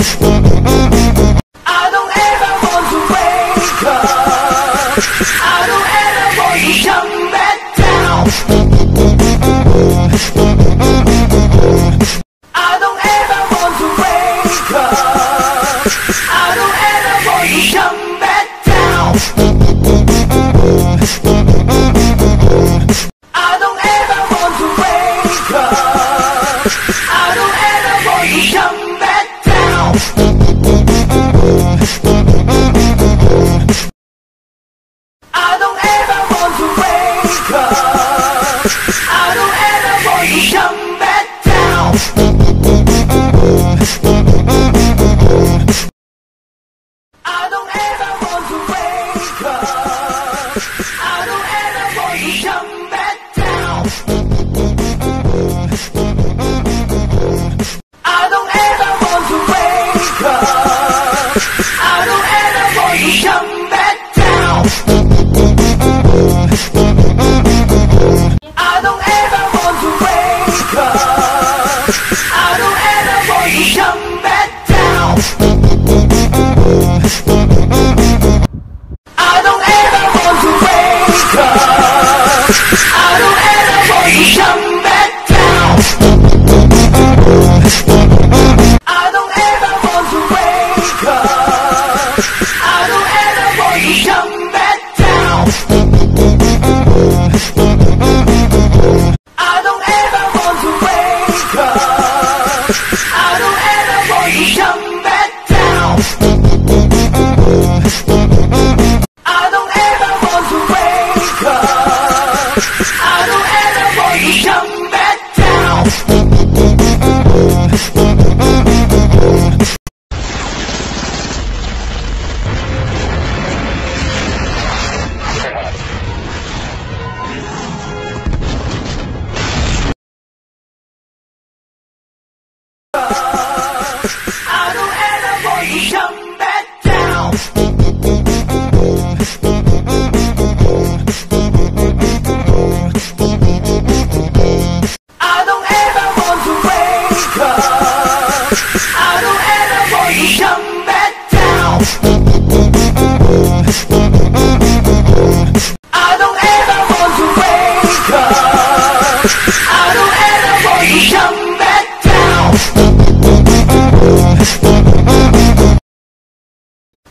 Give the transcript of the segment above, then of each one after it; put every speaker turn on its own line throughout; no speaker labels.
Push It's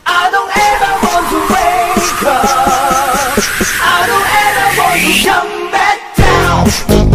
I don't ever want to come back down.